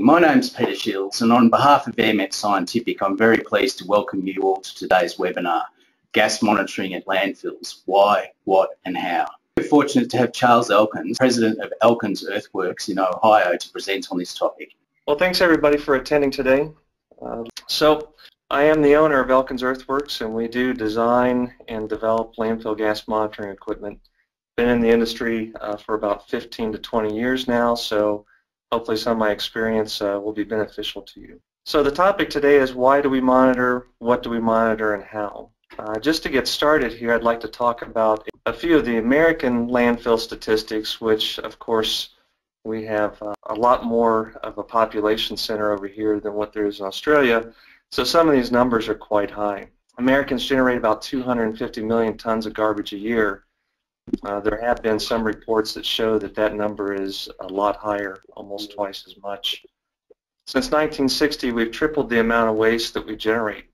My name's Peter Shields and on behalf of Air-Met Scientific I'm very pleased to welcome you all to today's webinar, Gas Monitoring at Landfills, Why, What and How. We're fortunate to have Charles Elkins, President of Elkins Earthworks in Ohio to present on this topic. Well thanks everybody for attending today. Uh, so I am the owner of Elkins Earthworks and we do design and develop landfill gas monitoring equipment. Been in the industry uh, for about 15 to 20 years now so hopefully some of my experience uh, will be beneficial to you. So the topic today is why do we monitor, what do we monitor, and how. Uh, just to get started here, I'd like to talk about a few of the American landfill statistics, which of course we have uh, a lot more of a population center over here than what there is in Australia, so some of these numbers are quite high. Americans generate about 250 million tons of garbage a year, uh, there have been some reports that show that that number is a lot higher, almost twice as much. Since 1960, we've tripled the amount of waste that we generate.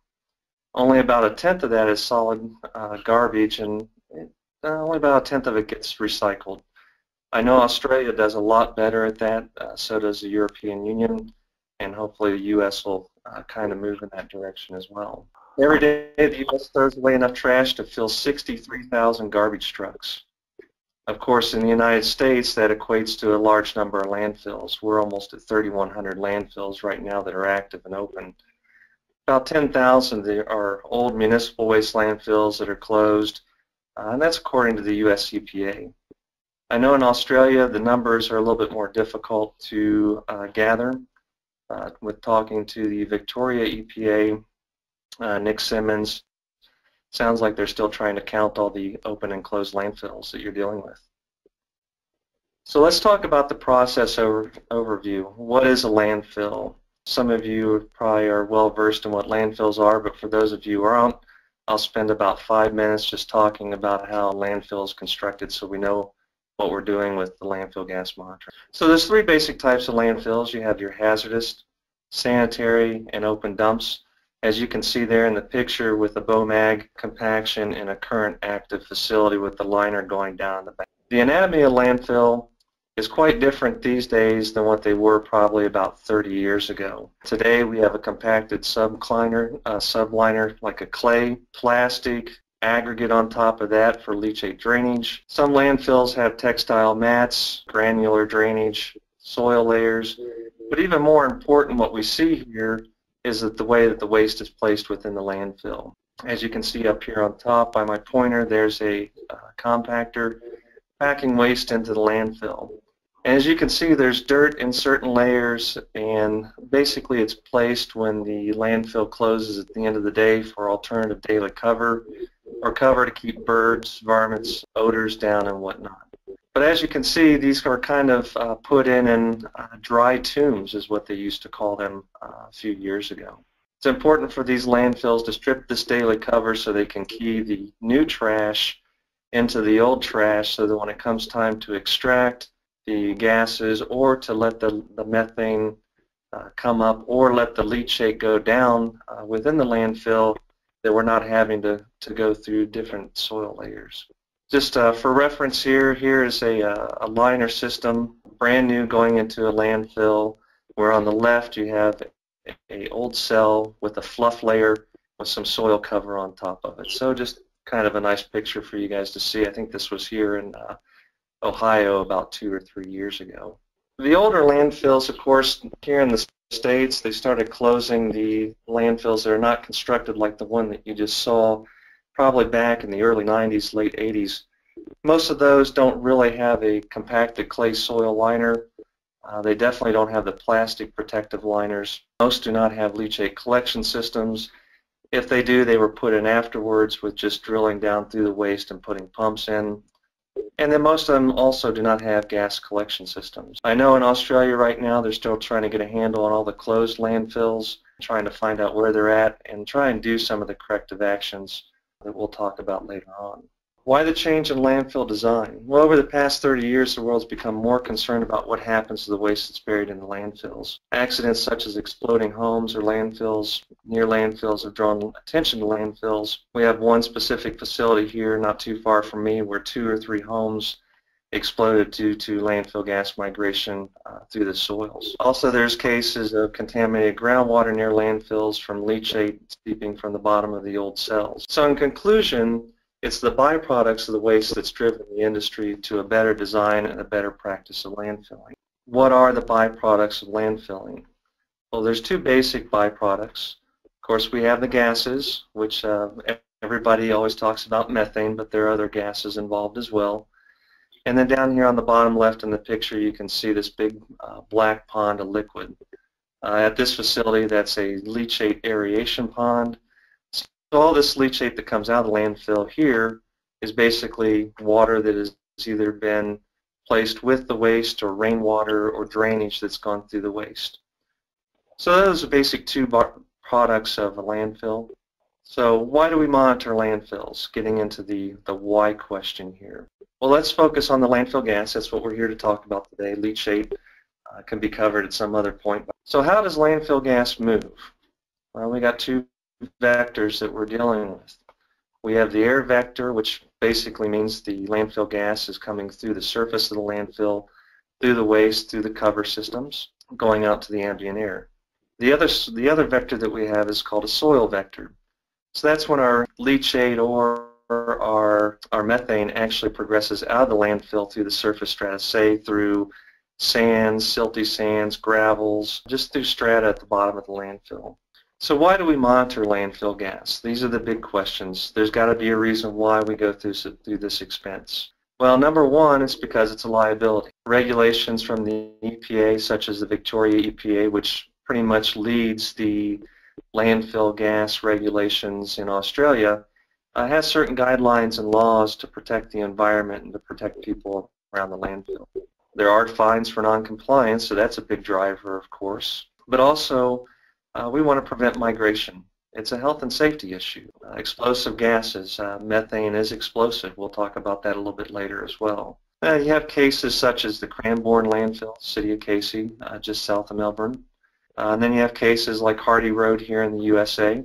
Only about a tenth of that is solid uh, garbage, and uh, only about a tenth of it gets recycled. I know Australia does a lot better at that, uh, so does the European Union, and hopefully the U.S. will uh, kind of move in that direction as well. Every day, the U.S. throws away enough trash to fill 63,000 garbage trucks. Of course, in the United States, that equates to a large number of landfills. We're almost at 3,100 landfills right now that are active and open. About 10,000 are old municipal waste landfills that are closed, uh, and that's according to the U.S. EPA. I know in Australia the numbers are a little bit more difficult to uh, gather. Uh, with talking to the Victoria EPA, uh, Nick Simmons. Sounds like they're still trying to count all the open and closed landfills that you're dealing with. So let's talk about the process over, overview. What is a landfill? Some of you probably are well versed in what landfills are, but for those of you who aren't, I'll spend about five minutes just talking about how landfill is constructed so we know what we're doing with the landfill gas monitoring. So there's three basic types of landfills. You have your hazardous, sanitary, and open dumps as you can see there in the picture with the BOMAG compaction in a current active facility with the liner going down the back. The anatomy of landfill is quite different these days than what they were probably about 30 years ago. Today we have a compacted subliner, uh, subliner like a clay, plastic, aggregate on top of that for leachate drainage. Some landfills have textile mats, granular drainage, soil layers, but even more important what we see here is that the way that the waste is placed within the landfill. As you can see up here on top by my pointer, there's a uh, compactor packing waste into the landfill. And as you can see, there's dirt in certain layers, and basically it's placed when the landfill closes at the end of the day for alternative daily cover or cover to keep birds, varmints, odors down, and whatnot. But as you can see, these are kind of uh, put in in uh, dry tombs is what they used to call them uh, a few years ago. It's important for these landfills to strip this daily cover so they can key the new trash into the old trash so that when it comes time to extract the gases or to let the, the methane uh, come up or let the leachate go down uh, within the landfill that we're not having to, to go through different soil layers. Just uh, for reference here, here is a, uh, a liner system, brand new going into a landfill, where on the left you have a, old cell with a fluff layer with some soil cover on top of it. So just kind of a nice picture for you guys to see. I think this was here in uh, Ohio about two or three years ago. The older landfills, of course, here in the States, they started closing the landfills that are not constructed like the one that you just saw probably back in the early 90s, late 80s. Most of those don't really have a compacted clay soil liner. Uh, they definitely don't have the plastic protective liners. Most do not have leachate collection systems. If they do, they were put in afterwards with just drilling down through the waste and putting pumps in. And then most of them also do not have gas collection systems. I know in Australia right now they're still trying to get a handle on all the closed landfills, trying to find out where they're at and try and do some of the corrective actions that we'll talk about later on. Why the change in landfill design? Well, over the past 30 years, the world's become more concerned about what happens to the waste that's buried in the landfills. Accidents such as exploding homes or landfills near landfills have drawn attention to landfills. We have one specific facility here not too far from me where two or three homes exploded due to landfill gas migration uh, through the soils. Also, there's cases of contaminated groundwater near landfills from leachate seeping from the bottom of the old cells. So in conclusion, it's the byproducts of the waste that's driven the industry to a better design and a better practice of landfilling. What are the byproducts of landfilling? Well, there's two basic byproducts. Of course, we have the gases, which uh, everybody always talks about methane, but there are other gases involved as well. And then down here on the bottom left in the picture, you can see this big uh, black pond of liquid. Uh, at this facility, that's a leachate aeration pond. So all this leachate that comes out of the landfill here is basically water that has either been placed with the waste or rainwater or drainage that's gone through the waste. So those are basic two products of a landfill. So why do we monitor landfills? Getting into the, the why question here. Well, let's focus on the landfill gas. That's what we're here to talk about today. Leachate uh, can be covered at some other point. So how does landfill gas move? Well, we got two vectors that we're dealing with. We have the air vector, which basically means the landfill gas is coming through the surface of the landfill, through the waste, through the cover systems, going out to the ambient air. The other, the other vector that we have is called a soil vector. So that's when our leachate or our, our methane actually progresses out of the landfill through the surface strata, say through sands, silty sands, gravels, just through strata at the bottom of the landfill. So why do we monitor landfill gas? These are the big questions. There's got to be a reason why we go through, through this expense. Well, number one, it's because it's a liability. Regulations from the EPA, such as the Victoria EPA, which pretty much leads the landfill gas regulations in Australia, uh, has certain guidelines and laws to protect the environment and to protect people around the landfill. There are fines for noncompliance, so that's a big driver, of course. But also, uh, we want to prevent migration. It's a health and safety issue. Uh, explosive gases, uh, methane is explosive. We'll talk about that a little bit later as well. Uh, you have cases such as the Cranbourne landfill, city of Casey, uh, just south of Melbourne. And then you have cases like Hardy Road here in the USA,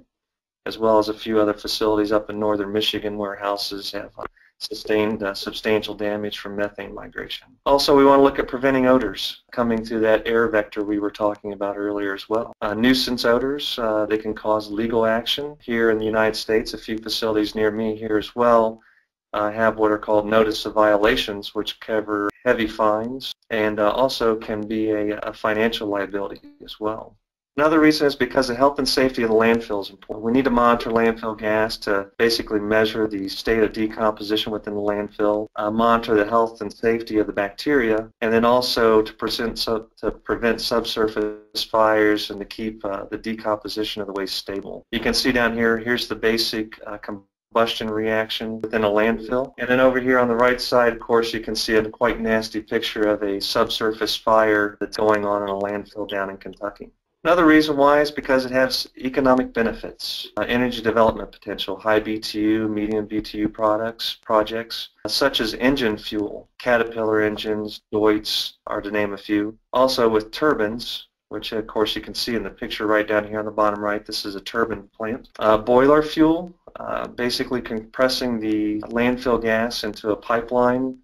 as well as a few other facilities up in northern Michigan where houses have uh, sustained uh, substantial damage from methane migration. Also, we want to look at preventing odors coming through that air vector we were talking about earlier as well. Uh, nuisance odors, uh, they can cause legal action. Here in the United States, a few facilities near me here as well uh, have what are called notice of violations, which cover heavy fines and uh, also can be a, a financial liability as well. Another reason is because the health and safety of the landfill is important. We need to monitor landfill gas to basically measure the state of decomposition within the landfill, uh, monitor the health and safety of the bacteria, and then also to, present, so, to prevent subsurface fires and to keep uh, the decomposition of the waste stable. You can see down here, here's the basic uh, combustion reaction within a landfill. And then over here on the right side, of course, you can see a quite nasty picture of a subsurface fire that's going on in a landfill down in Kentucky. Another reason why is because it has economic benefits, uh, energy development potential, high BTU, medium BTU products, projects, uh, such as engine fuel, Caterpillar engines, Deutz are to name a few. Also with turbines, which of course you can see in the picture right down here on the bottom right, this is a turbine plant. Uh, boiler fuel, uh, basically compressing the landfill gas into a pipeline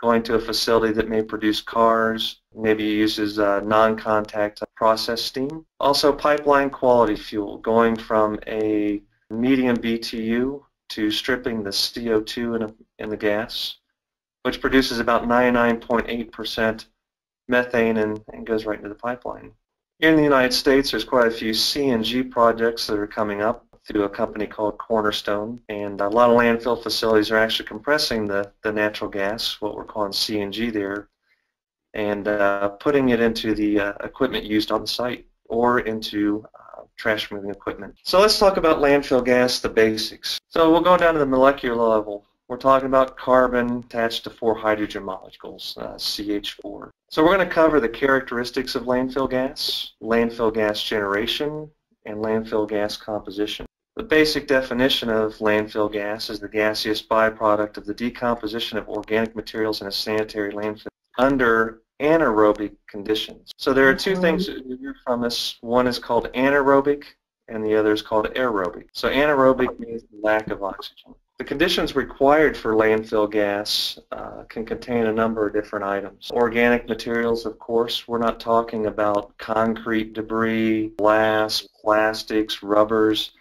going to a facility that may produce cars, maybe uses uh, non-contact process steam. Also pipeline quality fuel, going from a medium BTU to stripping the CO2 in, a, in the gas, which produces about 99.8% methane and, and goes right into the pipeline. In the United States, there's quite a few CNG projects that are coming up through a company called Cornerstone. And a lot of landfill facilities are actually compressing the, the natural gas, what we're calling CNG there, and uh, putting it into the uh, equipment used on the site or into uh, trash moving equipment. So let's talk about landfill gas, the basics. So we'll go down to the molecular level. We're talking about carbon attached to four hydrogen molecules, uh, CH4. So we're going to cover the characteristics of landfill gas, landfill gas generation, and landfill gas composition. The basic definition of landfill gas is the gaseous byproduct of the decomposition of organic materials in a sanitary landfill under anaerobic conditions. So there are two mm-hmm. things that you hear from us. One is called anaerobic and the other is called aerobic. So anaerobic means lack of oxygen. The conditions required for landfill gas uh, can contain a number of different items. Organic materials, of course, we're not talking about concrete debris, glass, plastics, rubbers.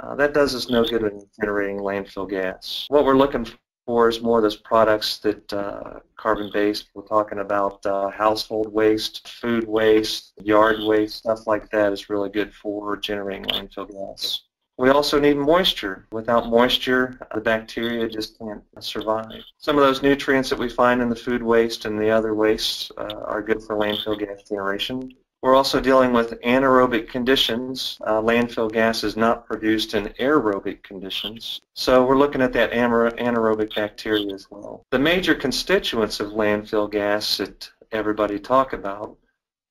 Uh, that does us no good in generating landfill gas. What we're looking for is more of those products that uh, carbon-based. We're talking about uh, household waste, food waste, yard waste, stuff like that is really good for generating landfill gas. We also need moisture. Without moisture, the bacteria just can't survive. Some of those nutrients that we find in the food waste and the other wastes uh, are good for landfill gas generation. We're also dealing with anaerobic conditions. Uh, landfill gas is not produced in aerobic conditions. So we're looking at that anaerobic bacteria as well. The major constituents of landfill gas that everybody talk about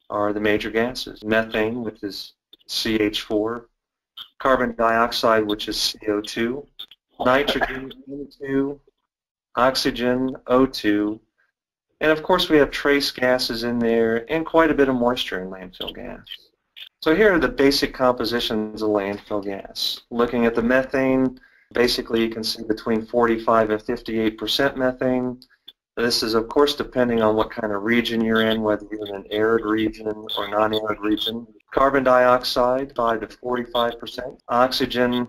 are the major gases. Methane, which is CH4, carbon dioxide, which is CO2, nitrogen, N2, oxygen, O2, and of course we have trace gases in there and quite a bit of moisture in landfill gas. So here are the basic compositions of landfill gas. Looking at the methane, basically you can see between 45 and 58% methane. This is of course depending on what kind of region you're in, whether you're in an arid region or non-arid region. Carbon dioxide, 5 to 45%. Oxygen,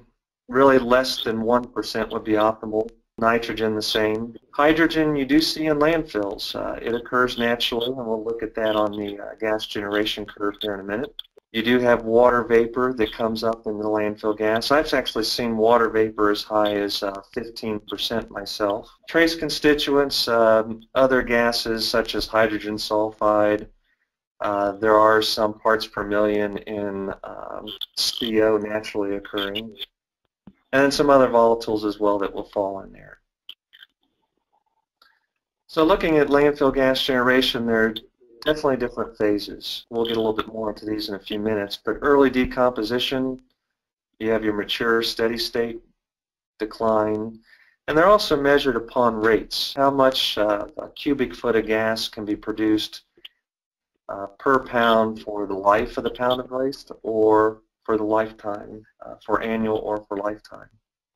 really less than 1% would be optimal. Nitrogen, the same. Hydrogen, you do see in landfills. Uh, it occurs naturally, and we'll look at that on the uh, gas generation curve here in a minute. You do have water vapor that comes up in the landfill gas. I've actually seen water vapor as high as uh, 15% myself. Trace constituents, um, other gases such as hydrogen sulfide, uh, there are some parts per million in um, CO naturally occurring, and some other volatiles as well that will fall in there. So looking at landfill gas generation, there are definitely different phases. We'll get a little bit more into these in a few minutes, but early decomposition, you have your mature steady state decline, and they're also measured upon rates. How much uh, a cubic foot of gas can be produced uh, per pound for the life of the pound of waste or for the lifetime, uh, for annual or for lifetime.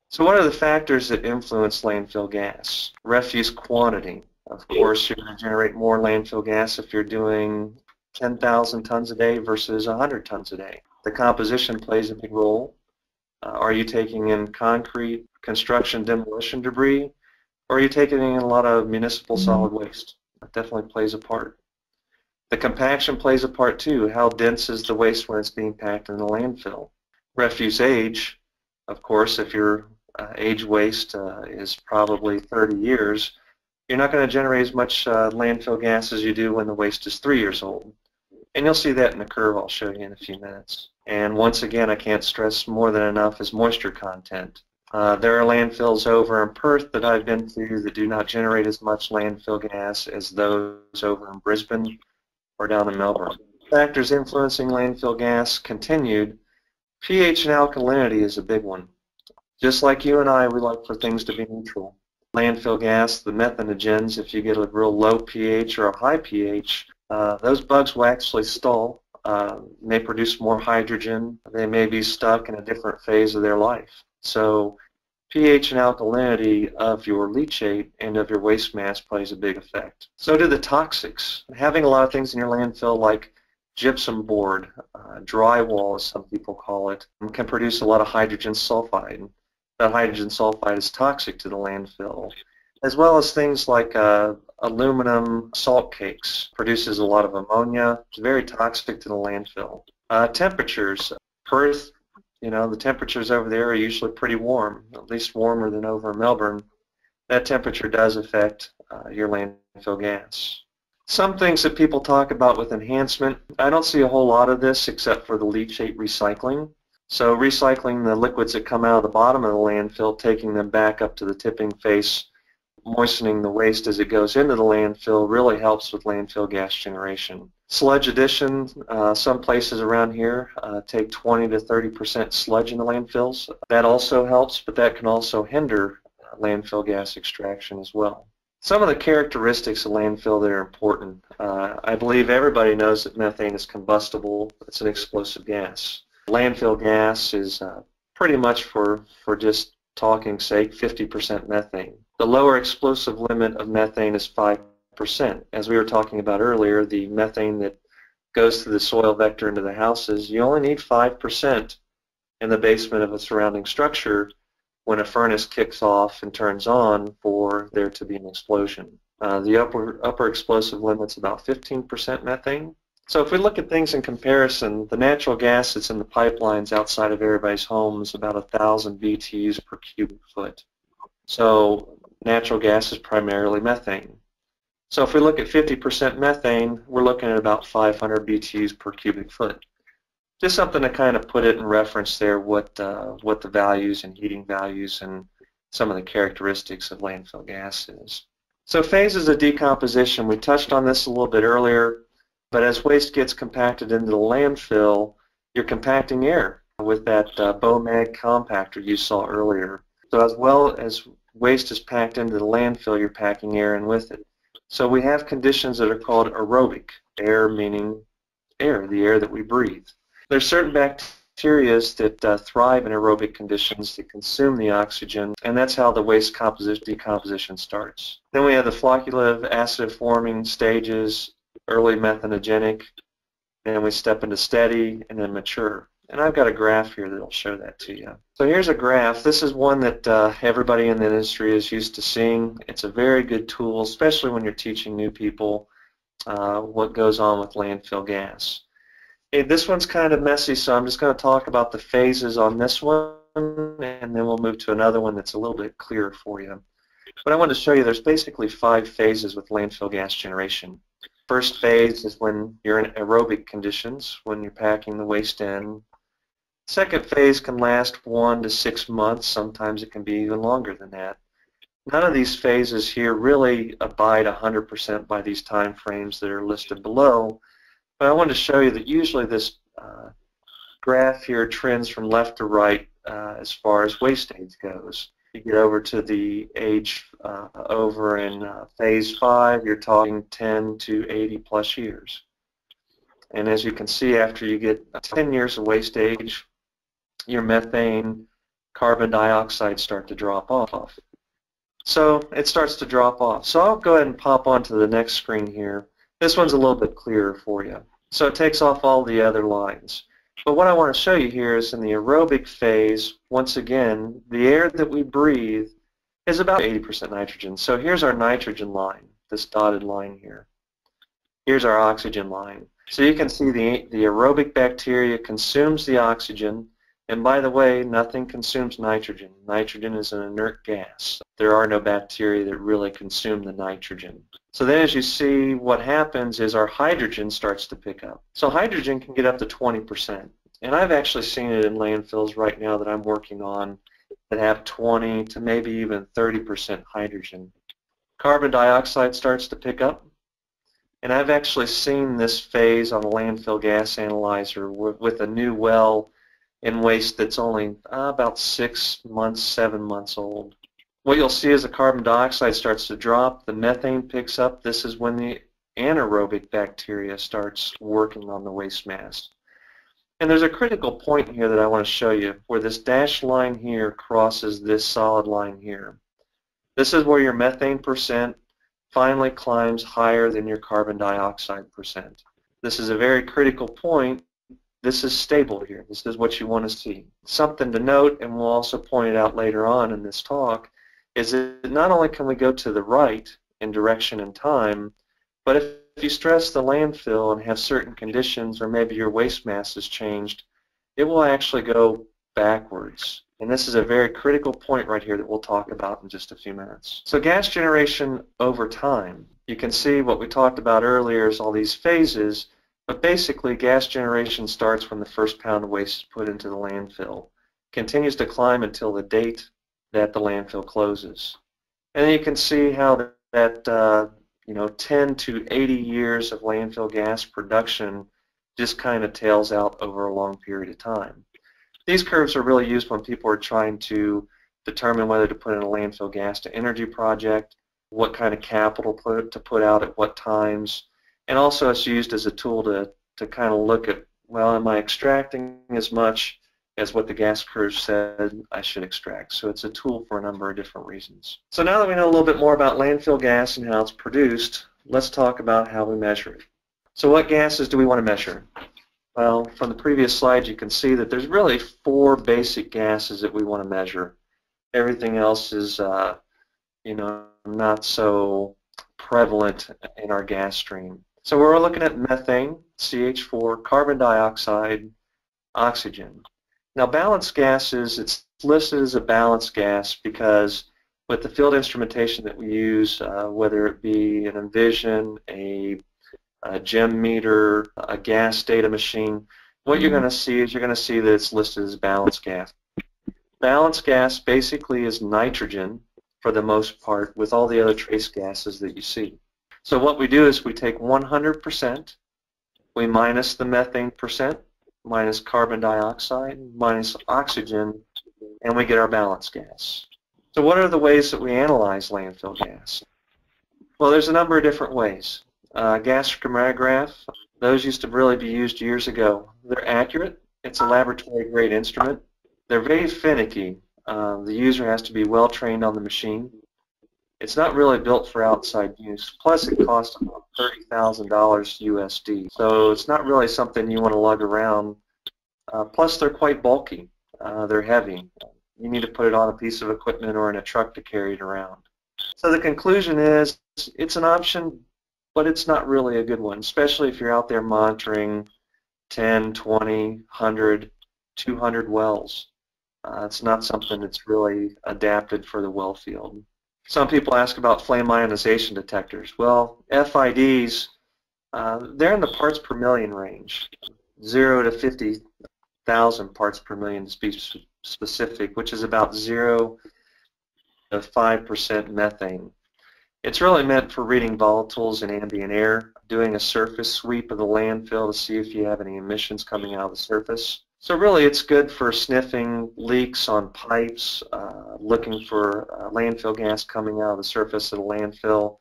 So what are the factors that influence landfill gas? Refuse quantity. Of course, you're going to generate more landfill gas if you're doing 10,000 tons a day versus 100 tons a day. The composition plays a big role. Uh, are you taking in concrete, construction, demolition debris, or are you taking in a lot of municipal solid waste? That definitely plays a part. The compaction plays a part too. How dense is the waste when it's being packed in the landfill? Refuse age, of course, if your uh, age waste uh, is probably 30 years, you're not going to generate as much uh, landfill gas as you do when the waste is three years old. And you'll see that in the curve I'll show you in a few minutes. And once again, I can't stress more than enough is moisture content. Uh, there are landfills over in Perth that I've been to that do not generate as much landfill gas as those over in Brisbane or down in Melbourne. Factors influencing landfill gas continued. pH and alkalinity is a big one. Just like you and I, we like for things to be neutral. Landfill gas, the methanogens, if you get a real low pH or a high pH, uh, those bugs will actually stall. Uh, may produce more hydrogen. They may be stuck in a different phase of their life. So pH and alkalinity of your leachate and of your waste mass plays a big effect. So do the toxics. Having a lot of things in your landfill like gypsum board, uh, drywall as some people call it, can produce a lot of hydrogen sulfide. That hydrogen sulfide is toxic to the landfill. As well as things like uh, aluminum salt cakes produces a lot of ammonia. It's very toxic to the landfill. Uh, temperatures. Perth you know, the temperatures over there are usually pretty warm, at least warmer than over in Melbourne. That temperature does affect uh, your landfill gas. Some things that people talk about with enhancement, I don't see a whole lot of this except for the leachate recycling. So recycling the liquids that come out of the bottom of the landfill, taking them back up to the tipping face, moistening the waste as it goes into the landfill really helps with landfill gas generation. Sludge addition, uh, some places around here uh, take 20 to 30 percent sludge in the landfills. That also helps, but that can also hinder uh, landfill gas extraction as well. Some of the characteristics of landfill that are important. Uh, I believe everybody knows that methane is combustible. It's an explosive gas. Landfill gas is uh, pretty much for, for just talking sake, 50% methane. The lower explosive limit of methane is 5%. As we were talking about earlier, the methane that goes through the soil vector into the houses, you only need 5% in the basement of a surrounding structure when a furnace kicks off and turns on for there to be an explosion. Uh, the upper, upper explosive limit's about 15% methane. So if we look at things in comparison, the natural gas that's in the pipelines outside of everybody's home is about 1,000 BTUs per cubic foot. So natural gas is primarily methane. So if we look at 50% methane, we're looking at about 500 BTUs per cubic foot just something to kind of put it in reference there what uh, what the values and heating values and some of the characteristics of landfill gas is. So phases of decomposition, we touched on this a little bit earlier, but as waste gets compacted into the landfill, you're compacting air with that uh, BOMAG compactor you saw earlier. So as well as waste is packed into the landfill, you're packing air in with it. So we have conditions that are called aerobic, air meaning air, the air that we breathe. There's certain bacteria that uh, thrive in aerobic conditions that consume the oxygen, and that's how the waste composition, decomposition starts. Then we have the flocculative acid forming stages, early methanogenic, and we step into steady and then mature. And I've got a graph here that will show that to you. So here's a graph. This is one that uh, everybody in the industry is used to seeing. It's a very good tool, especially when you're teaching new people uh, what goes on with landfill gas. Okay, this one's kind of messy, so I'm just going to talk about the phases on this one, and then we'll move to another one that's a little bit clearer for you. But I want to show you there's basically five phases with landfill gas generation. First phase is when you're in aerobic conditions, when you're packing the waste in. Second phase can last one to six months. Sometimes it can be even longer than that. None of these phases here really abide 100% by these time frames that are listed below, but I wanted to show you that usually this uh, graph here trends from left to right uh, as far as waste age goes. You get over to the age uh, over in uh, phase 5, you're talking 10 to 80 plus years. And as you can see, after you get 10 years of waste age, your methane, carbon dioxide start to drop off. So it starts to drop off. So I'll go ahead and pop onto the next screen here. This one's a little bit clearer for you. So it takes off all the other lines. But what I want to show you here is in the aerobic phase, once again, the air that we breathe is about 80% nitrogen. So here's our nitrogen line, this dotted line here. Here's our oxygen line. So you can see the, the aerobic bacteria consumes the oxygen, and by the way, nothing consumes nitrogen. Nitrogen is an inert gas. There are no bacteria that really consume the nitrogen. So then as you see, what happens is our hydrogen starts to pick up. So hydrogen can get up to 20%. And I've actually seen it in landfills right now that I'm working on that have 20 to maybe even 30% hydrogen. Carbon dioxide starts to pick up. And I've actually seen this phase on a landfill gas analyzer with a new well in waste that's only uh, about six months, seven months old. What you'll see is the carbon dioxide starts to drop, the methane picks up. This is when the anaerobic bacteria starts working on the waste mass. And there's a critical point here that I want to show you where this dashed line here crosses this solid line here. This is where your methane percent finally climbs higher than your carbon dioxide percent. This is a very critical point this is stable here. This is what you want to see. Something to note, and we'll also point it out later on in this talk, is that not only can we go to the right in direction and time, but if, if you stress the landfill and have certain conditions or maybe your waste mass has changed, it will actually go backwards. And this is a very critical point right here that we'll talk about in just a few minutes. So gas generation over time. You can see what we talked about earlier is all these phases but basically, gas generation starts when the first pound of waste is put into the landfill, continues to climb until the date that the landfill closes. And you can see how that, that uh, you know, 10 to 80 years of landfill gas production just kind of tails out over a long period of time. These curves are really used when people are trying to determine whether to put in a landfill gas to energy project, what kind of capital put, to put out at what times, and also it's used as a tool to, to kind of look at, well, am I extracting as much as what the gas curve said I should extract. So it's a tool for a number of different reasons. So now that we know a little bit more about landfill gas and how it's produced, let's talk about how we measure it. So what gases do we want to measure? Well, from the previous slide you can see that there's really four basic gases that we want to measure. Everything else is, uh, you know, not so prevalent in our gas stream. So we're looking at methane, CH4, carbon dioxide, oxygen. Now balanced gases, it's listed as a balanced gas because with the field instrumentation that we use, uh, whether it be an Envision, a, a GEM meter, a gas data machine, what you're going to see is you're going to see that it's listed as balanced gas. Balanced gas basically is nitrogen for the most part with all the other trace gases that you see. So what we do is we take 100%, we minus the methane percent, minus carbon dioxide, minus oxygen, and we get our balance gas. So what are the ways that we analyze landfill gas? Well, there's a number of different ways. Uh, gas chromatograph, those used to really be used years ago. They're accurate. It's a laboratory grade instrument. They're very finicky. Uh, the user has to be well trained on the machine. It's not really built for outside use. Plus, it costs about $30,000 USD. So it's not really something you want to lug around. Uh, plus, they're quite bulky. Uh, they're heavy. You need to put it on a piece of equipment or in a truck to carry it around. So the conclusion is it's an option, but it's not really a good one, especially if you're out there monitoring 10, 20, 100, 200 wells. Uh, it's not something that's really adapted for the well field. Some people ask about flame ionization detectors. Well, FIDs, uh, they're in the parts per million range, 0 to 50,000 parts per million to be specific, which is about 0 to 5% methane. It's really meant for reading volatiles in ambient air, doing a surface sweep of the landfill to see if you have any emissions coming out of the surface. So really it's good for sniffing leaks on pipes, uh, looking for uh, landfill gas coming out of the surface of the landfill,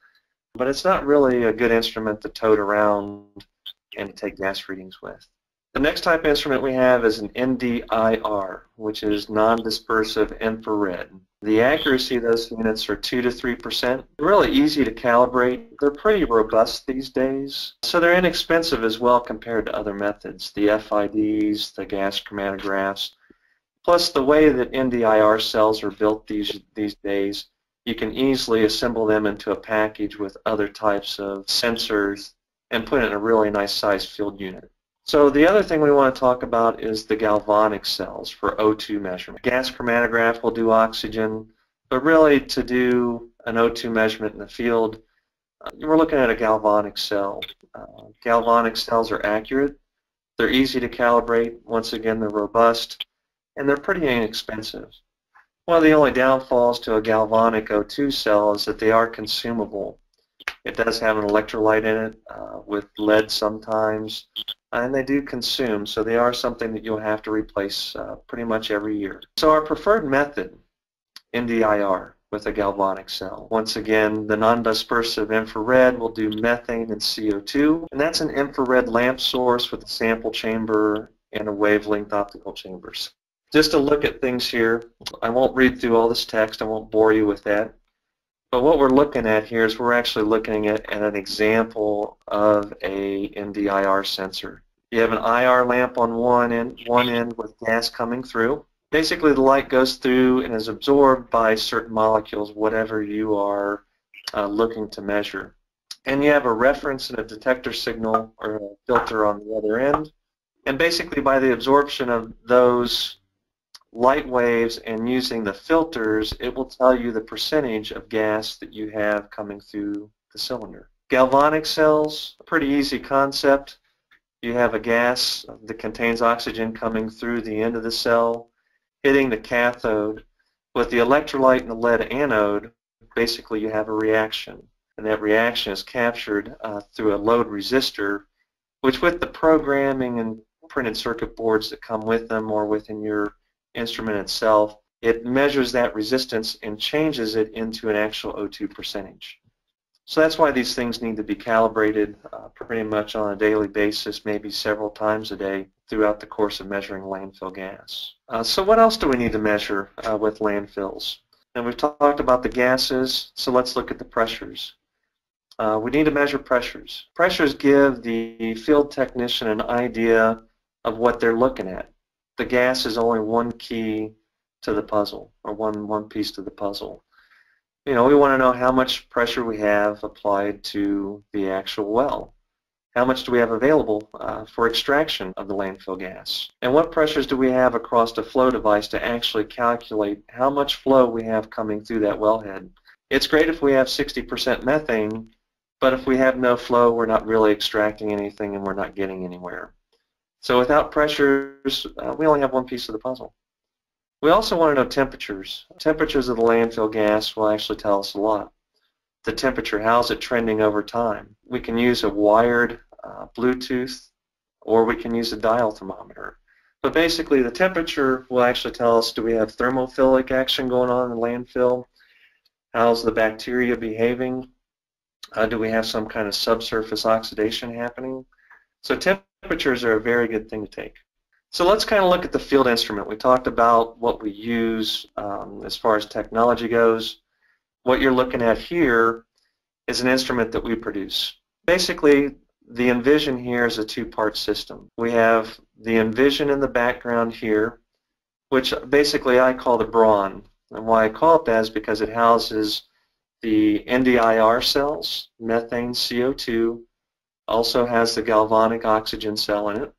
but it's not really a good instrument to tote around and to take gas readings with. The next type of instrument we have is an NDIR, which is non-dispersive infrared. The accuracy of those units are 2 to 3%. They're really easy to calibrate. They're pretty robust these days. So they're inexpensive as well compared to other methods, the FIDs, the gas chromatographs. Plus the way that NDIR cells are built these, these days, you can easily assemble them into a package with other types of sensors and put it in a really nice sized field unit. So the other thing we want to talk about is the galvanic cells for O2 measurement. Gas chromatograph will do oxygen, but really to do an O2 measurement in the field, uh, we're looking at a galvanic cell. Uh, galvanic cells are accurate, they're easy to calibrate, once again they're robust, and they're pretty inexpensive. One of the only downfalls to a galvanic O2 cell is that they are consumable. It does have an electrolyte in it uh, with lead sometimes, and they do consume, so they are something that you'll have to replace uh, pretty much every year. So our preferred method, NDIR, with a galvanic cell. Once again, the non-dispersive infrared will do methane and CO2, and that's an infrared lamp source with a sample chamber and a wavelength optical chambers. Just to look at things here, I won't read through all this text, I won't bore you with that. But what we're looking at here is we're actually looking at, at an example of a NDIR sensor. You have an IR lamp on one end, one end with gas coming through. Basically, the light goes through and is absorbed by certain molecules, whatever you are uh, looking to measure. And you have a reference and a detector signal or a filter on the other end. And basically, by the absorption of those light waves and using the filters, it will tell you the percentage of gas that you have coming through the cylinder. Galvanic cells, pretty easy concept. You have a gas that contains oxygen coming through the end of the cell, hitting the cathode. With the electrolyte and the lead anode, basically you have a reaction. And that reaction is captured uh, through a load resistor, which with the programming and printed circuit boards that come with them or within your instrument itself, it measures that resistance and changes it into an actual O2 percentage. So that's why these things need to be calibrated uh, pretty much on a daily basis, maybe several times a day throughout the course of measuring landfill gas. Uh, so what else do we need to measure uh, with landfills? And we've talked about the gases, so let's look at the pressures. Uh, we need to measure pressures. Pressures give the field technician an idea of what they're looking at. The gas is only one key to the puzzle, or one, one piece to the puzzle. You know, we want to know how much pressure we have applied to the actual well. How much do we have available uh, for extraction of the landfill gas? And what pressures do we have across the flow device to actually calculate how much flow we have coming through that wellhead? It's great if we have 60% methane, but if we have no flow, we're not really extracting anything and we're not getting anywhere. So without pressures, uh, we only have one piece of the puzzle. We also want to know temperatures. Temperatures of the landfill gas will actually tell us a lot. The temperature, how's it trending over time? We can use a wired uh, Bluetooth or we can use a dial thermometer. But basically the temperature will actually tell us do we have thermophilic action going on in the landfill? How's the bacteria behaving? Uh, do we have some kind of subsurface oxidation happening? So temperatures are a very good thing to take. So let's kind of look at the field instrument. We talked about what we use um, as far as technology goes. What you're looking at here is an instrument that we produce. Basically, the Envision here is a two-part system. We have the Envision in the background here, which basically I call the brawn. And why I call it that is because it houses the NDIR cells, methane, CO2, also has the galvanic oxygen cell in it.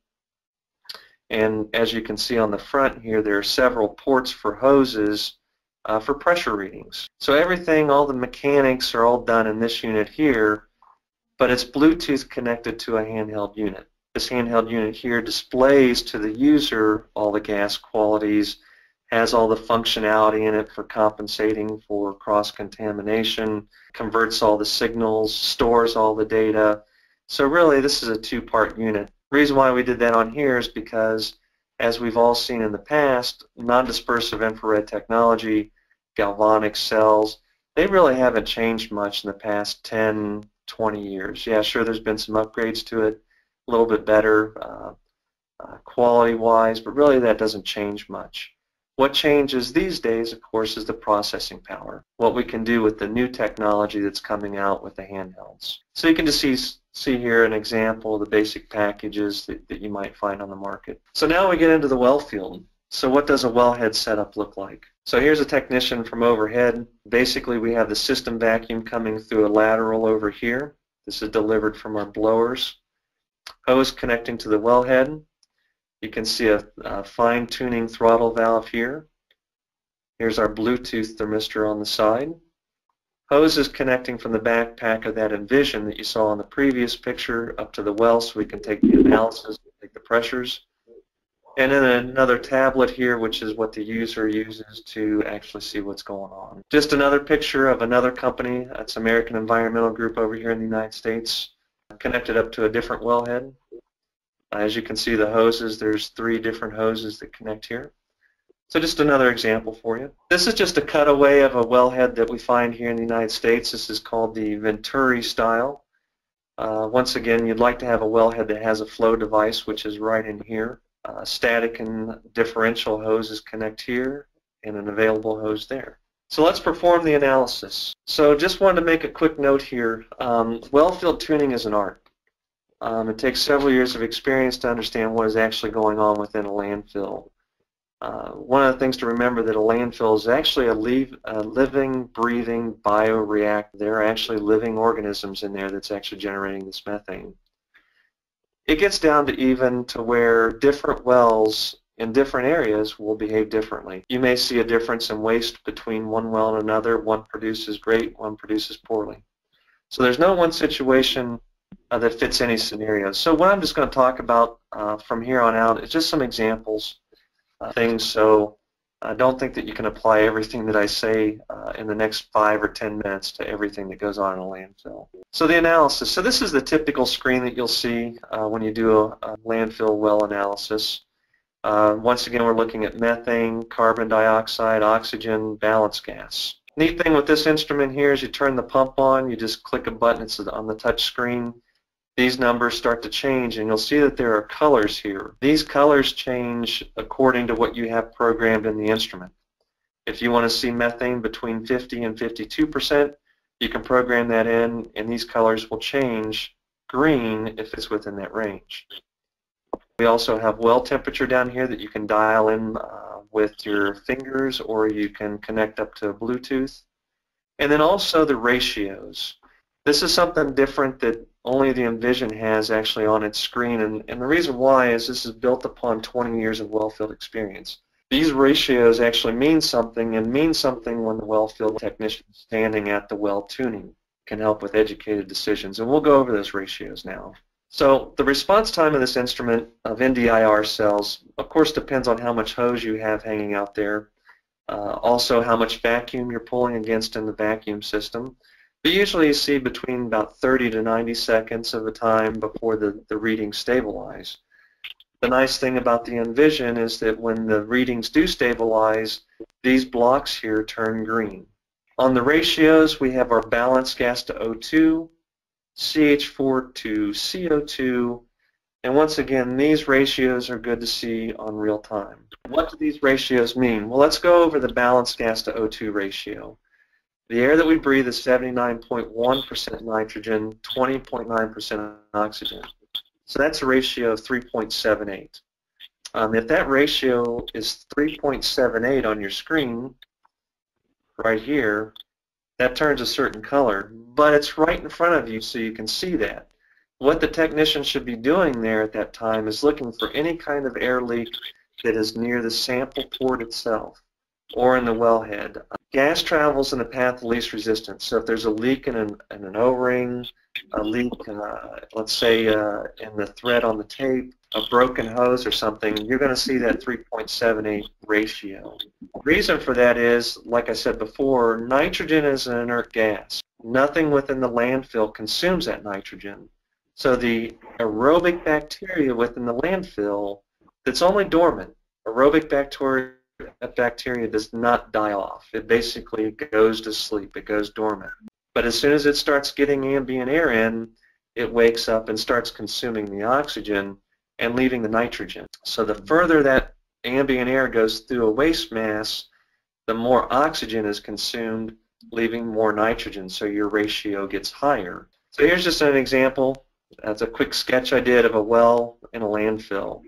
And as you can see on the front here, there are several ports for hoses uh, for pressure readings. So everything, all the mechanics are all done in this unit here, but it's Bluetooth connected to a handheld unit. This handheld unit here displays to the user all the gas qualities, has all the functionality in it for compensating for cross-contamination, converts all the signals, stores all the data, so really this is a two-part unit. The reason why we did that on here is because as we've all seen in the past, non-dispersive infrared technology, galvanic cells, they really haven't changed much in the past 10, 20 years. Yeah, sure, there's been some upgrades to it, a little bit better uh, uh, quality-wise, but really that doesn't change much. What changes these days, of course, is the processing power, what we can do with the new technology that's coming out with the handhelds. So you can just see see here an example of the basic packages that, that you might find on the market. So now we get into the well field. So what does a wellhead setup look like? So here's a technician from overhead. Basically we have the system vacuum coming through a lateral over here. This is delivered from our blowers. Hose connecting to the wellhead. You can see a, a fine-tuning throttle valve here. Here's our Bluetooth thermistor on the side. Hose is connecting from the backpack of that Envision that you saw in the previous picture up to the well so we can take the analysis, take the pressures. And then another tablet here, which is what the user uses to actually see what's going on. Just another picture of another company. That's American Environmental Group over here in the United States, connected up to a different wellhead. As you can see, the hoses, there's three different hoses that connect here. So just another example for you. This is just a cutaway of a wellhead that we find here in the United States. This is called the Venturi style. Uh, once again, you'd like to have a wellhead that has a flow device, which is right in here. Uh, static and differential hoses connect here, and an available hose there. So let's perform the analysis. So just wanted to make a quick note here. Um, well field tuning is an art. Um, it takes several years of experience to understand what is actually going on within a landfill. Uh, one of the things to remember that a landfill is actually a, leave, a living, breathing bioreactor. There are actually living organisms in there that's actually generating this methane. It gets down to even to where different wells in different areas will behave differently. You may see a difference in waste between one well and another. One produces great, one produces poorly. So there's no one situation uh, that fits any scenario. So what I'm just going to talk about uh, from here on out is just some examples uh, things. So I don't think that you can apply everything that I say uh, in the next five or ten minutes to everything that goes on in a landfill. So the analysis. So this is the typical screen that you'll see uh, when you do a, a, landfill well analysis. Uh, once again, we're looking at methane, carbon dioxide, oxygen, balance gas. Neat thing with this instrument here is you turn the pump on, you just click a button, it's on the touch screen. These numbers start to change and you'll see that there are colors here. These colors change according to what you have programmed in the instrument. If you want to see methane between 50 and 52%, you can program that in and these colors will change green if it's within that range. We also have well temperature down here that you can dial in uh, with your fingers or you can connect up to Bluetooth. And then also the ratios. This is something different that only the Envision has actually on its screen and, and the reason why is this is built upon 20 years of well field experience. These ratios actually mean something and mean something when the well field technician standing at the well tuning can help with educated decisions and we'll go over those ratios now. So the response time of this instrument of NDIR cells, of course, depends on how much hose you have hanging out there. Uh, also, how much vacuum you're pulling against in the vacuum system. But usually see between about 30 to 90 seconds of a time before the, the readings stabilize. The nice thing about the Envision is that when the readings do stabilize, these blocks here turn green. On the ratios, we have our balanced gas to O2, CH4 to CO2, and once again, these ratios are good to see on real time. What do these ratios mean? Well, let's go over the balanced gas to O2 ratio. The air that we breathe is 79.1% nitrogen, 20.9% oxygen. So that's a ratio of 3.78. Um, if that ratio is 3.78 on your screen, right here, that turns a certain color, but it's right in front of you so you can see that. What the technician should be doing there at that time is looking for any kind of air leak that is near the sample port itself or in the wellhead. Gas travels in the path of least resistance, so if there's a leak in an, in an O-ring, a leak, uh, let's say uh, in the thread on the tape, a broken hose or something, you're going to see that 3.78 ratio. The reason for that is, like I said before, nitrogen is an inert gas. Nothing within the landfill consumes that nitrogen. So the aerobic bacteria within the landfill that's only dormant, aerobic bacteria, bacteria does not die off. It basically goes to sleep. It goes dormant. But as soon as it starts getting ambient air in, it wakes up and starts consuming the oxygen and leaving the nitrogen. So the further that ambient air goes through a waste mass, the more oxygen is consumed, leaving more nitrogen, so your ratio gets higher. So here's just an example. That's a quick sketch I did of a well in a landfill.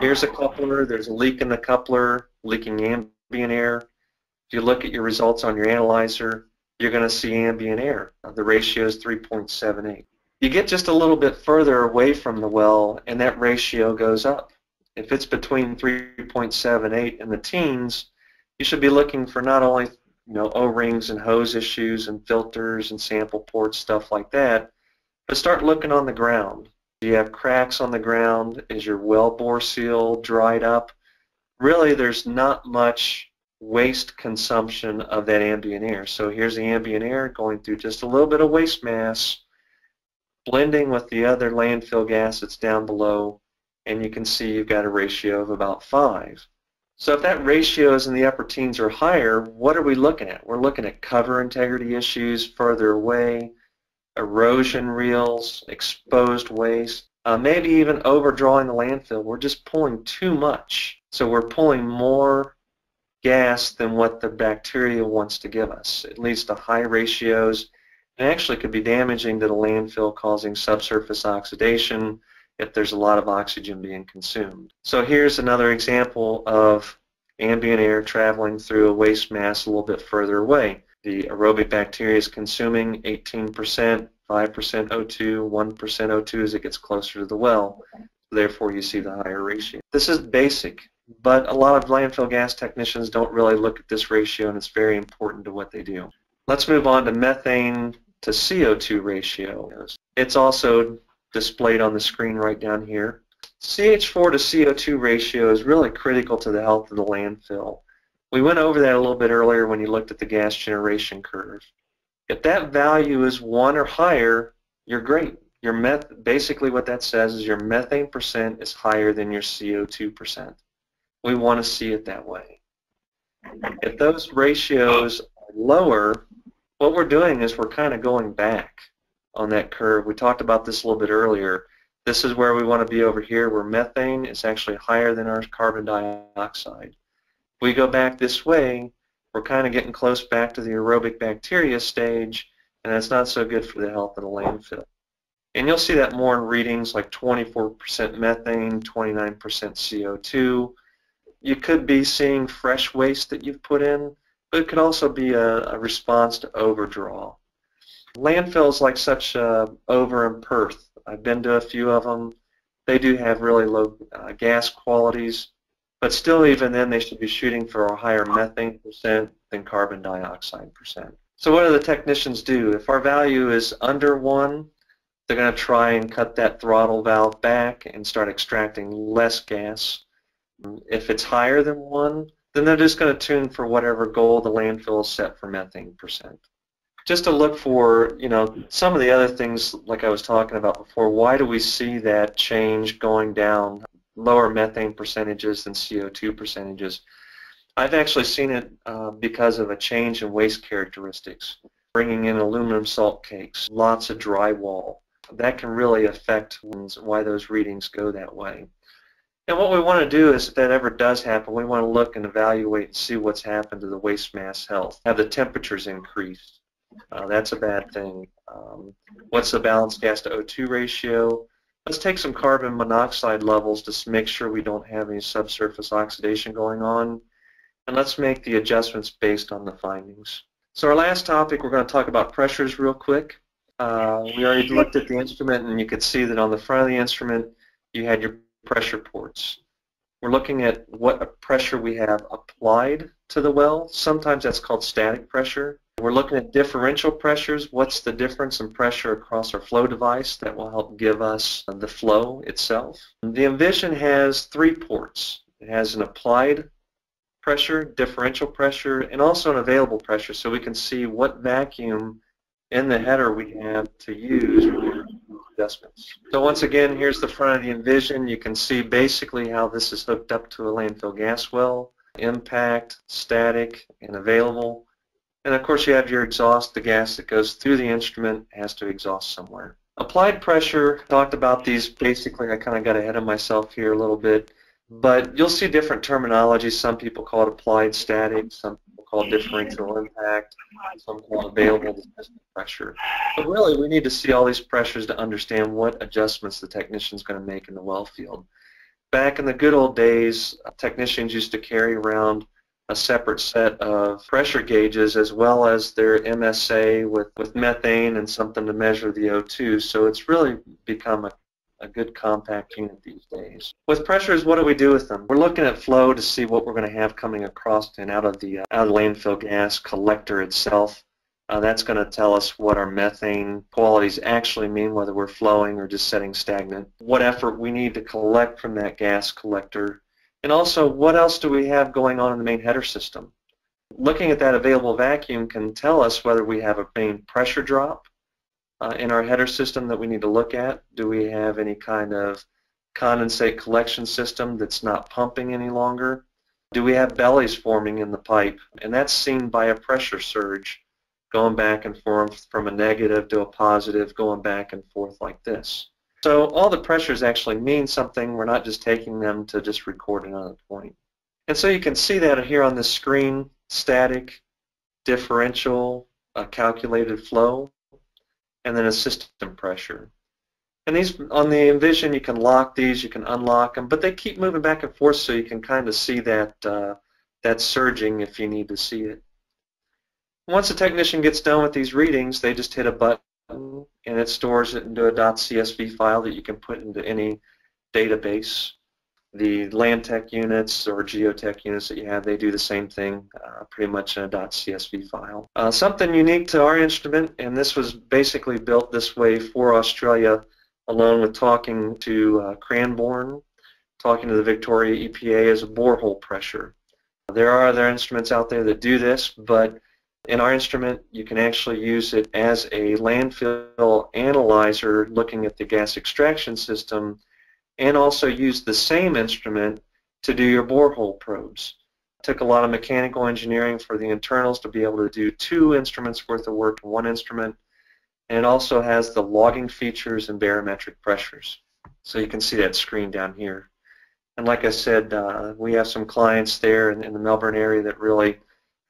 Here's a coupler. There's a leak in the coupler, leaking ambient air. If you look at your results on your analyzer, you're going to see ambient air. Uh, the ratio is 3.78. You get just a little bit further away from the well, and that ratio goes up. If it's between 3.78 and the teens, you should be looking for not only you know O-rings and hose issues and filters and sample ports, stuff like that, but start looking on the ground. Do you have cracks on the ground? Is your well bore seal dried up? Really, there's not much waste consumption of that ambient air. So here's the ambient air going through just a little bit of waste mass blending with the other landfill gas that's down below, and you can see you've got a ratio of about 5. So if that ratio is in the upper teens or higher, what are we looking at? We're looking at cover integrity issues further away, erosion reels, exposed waste, uh, maybe even overdrawing the landfill. We're just pulling too much. So we're pulling more gas than what the bacteria wants to give us. It leads to high ratios and actually could be damaging to the landfill causing subsurface oxidation if there's a lot of oxygen being consumed. So here's another example of ambient air traveling through a waste mass a little bit further away. The aerobic bacteria is consuming 18%, 5% O2, 1% O2 as it gets closer to the well. Therefore, you see the higher ratio. This is basic, but a lot of landfill gas technicians don't really look at this ratio, and it's very important to what they do. Let's move on to methane to CO2 ratio. It's also displayed on the screen right down here. CH4 to CO2 ratio is really critical to the health of the landfill. We went over that a little bit earlier when you looked at the gas generation curve. If that value is 1 or higher, you're great. Your meth basically what that says is your methane percent is higher than your CO2 percent. We want to see it that way. If those ratios are lower, what we're doing is we're kind of going back on that curve. We talked about this a little bit earlier. This is where we want to be over here where methane is actually higher than our carbon dioxide. If we go back this way, we're kind of getting close back to the aerobic bacteria stage, and that's not so good for the health of the landfill. And you'll see that more in readings like 24% methane, 29% CO2. You could be seeing fresh waste that you've put in, but it could also be a, a response to overdraw. Landfills like such uh, over in Perth, I've been to a few of them. They do have really low uh, gas qualities, but still even then they should be shooting for a higher methane percent than carbon dioxide percent. So what do the technicians do? If our value is under 1, they're going to try and cut that throttle valve back and start extracting less gas. If it's higher than 1, then they're just going to tune for whatever goal the landfill is set for methane percent. Just to look for, you know, some of the other things like I was talking about before, why do we see that change going down, lower methane percentages than CO2 percentages? I've actually seen it uh, because of a change in waste characteristics, bringing in aluminum salt cakes, lots of drywall, that can really affect why those readings go that way. And what we want to do is if that ever does happen, we want to look and evaluate and see what's happened to the waste mass health. Have the temperatures increased? Uh, that's a bad thing. Um, what's the balanced gas to O2 ratio? Let's take some carbon monoxide levels to make sure we don't have any subsurface oxidation going on. And let's make the adjustments based on the findings. So our last topic, we're going to talk about pressures real quick. Uh, we already looked at the instrument and you could see that on the front of the instrument you had your pressure ports. We're looking at what pressure we have applied to the well. Sometimes that's called static pressure. We're looking at differential pressures. What's the difference in pressure across our flow device that will help give us the flow itself. The Envision has three ports. It has an applied pressure, differential pressure, and also an available pressure so we can see what vacuum in the header we have to use adjustments. So once again, here's the front of the Envision. You can see basically how this is hooked up to a landfill gas well, impact, static, and available. And of course you have your exhaust, the gas that goes through the instrument has to exhaust somewhere. Applied pressure, talked about these basically, I kind of got ahead of myself here a little bit, but you'll see different terminology. Some people call it applied static, some called differential impact, some called available pressure. But really, we need to see all these pressures to understand what adjustments the technician is going to make in the well field. Back in the good old days, uh, technicians used to carry around a separate set of pressure gauges as well as their MSA with, with methane and something to measure the O2. So it's really become a a good compact unit these days. With pressures, what do we do with them? We're looking at flow to see what we're going to have coming across and out of the uh, out of the landfill gas collector itself. Uh, that's going to tell us what our methane qualities actually mean, whether we're flowing or just setting stagnant. What effort we need to collect from that gas collector. And also, what else do we have going on in the main header system? Looking at that available vacuum can tell us whether we have a main pressure drop, uh, in our header system that we need to look at? Do we have any kind of condensate collection system that's not pumping any longer? Do we have bellies forming in the pipe? And that's seen by a pressure surge going back and forth from a negative to a positive, going back and forth like this. So all the pressures actually mean something. We're not just taking them to just record another point. And so you can see that here on the screen, static, differential, calculated flow and then a system pressure. And these on the Envision, you can lock these, you can unlock them, but they keep moving back and forth, so you can kind of see that uh, that surging if you need to see it. Once the technician gets done with these readings, they just hit a button and it stores it into a .csv file that you can put into any database the Landtec units or geotech units that you have, they do the same thing, uh, pretty much in a .csv file. Uh, something unique to our instrument, and this was basically built this way for Australia, along with talking to uh, Cranbourne, talking to the Victoria EPA, is a borehole pressure. There are other instruments out there that do this, but in our instrument, you can actually use it as a landfill analyzer looking at the gas extraction system and also use the same instrument to do your borehole probes took a lot of mechanical engineering for the internals to be able to do two instruments worth of work in one instrument. And it also has the logging features and barometric pressures. So you can see that screen down here. And like I said, uh, we have some clients there in, in, the Melbourne area that really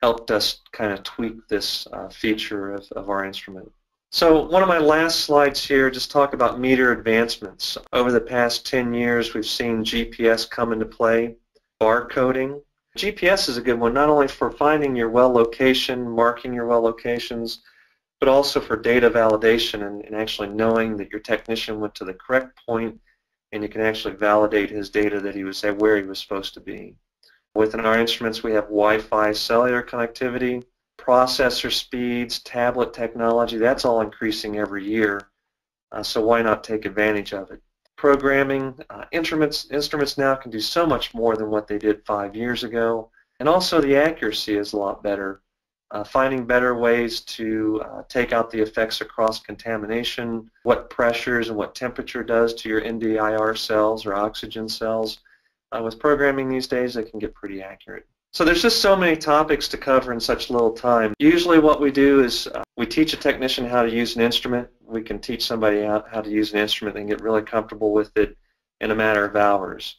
helped us kind of tweak this uh, feature of, of our instrument. So one of my last slides here just talk about meter advancements. Over the past 10 years we've seen GPS come into play, barcoding. GPS is a good one not only for finding your well location, marking your well locations, but also for data validation and, and actually knowing that your technician went to the correct point and you can actually validate his data that he was at where he was supposed to be. Within our instruments we have Wi-Fi cellular connectivity, processor speeds, tablet technology, that's all increasing every year. Uh, so why not take advantage of it? Programming, uh, instruments, instruments now can do so much more than what they did five years ago. And also the accuracy is a lot better. Uh, finding better ways to uh, take out the effects of cross-contamination, what pressures and what temperature does to your NDIR cells or oxygen cells. Uh, with programming these days, it can get pretty accurate. So there's just so many topics to cover in such little time. Usually what we do is uh, we teach a technician how to use an instrument. We can teach somebody how, to use an instrument and get really comfortable with it in a matter of hours.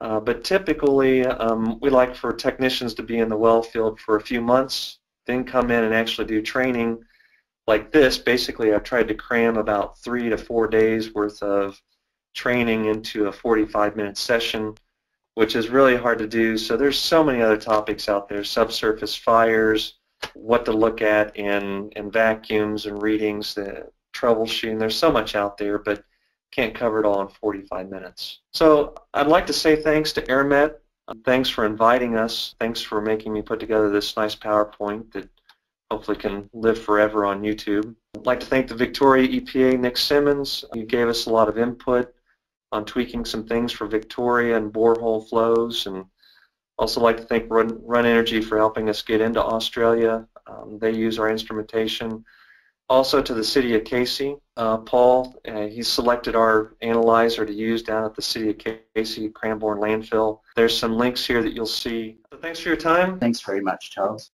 Uh, but typically um, we like for technicians to be in the well field for a few months, then come in and actually do training like this. Basically I've tried to cram about three to four days worth of training into a 45 minute session which is really hard to do. So there's so many other topics out there, subsurface fires, what to look at in, in vacuums and readings, the troubleshooting. There's so much out there, but can't cover it all in 45 minutes. So I'd like to say thanks to Air-Met. Thanks for inviting us. Thanks for making me put together this nice PowerPoint that hopefully can live forever on YouTube. I'd like to thank the Victoria EPA, Nick Simmons. You gave us a lot of input on tweaking some things for Victoria and borehole flows and also like to thank Run, Run Energy for helping us get into Australia. Um, they use our instrumentation. Also to the City of Casey, uh, Paul, uh, he selected our analyzer to use down at the City of Casey Cranbourne landfill. There's some links here that you'll see. So thanks for your time. Thanks very much, Charles.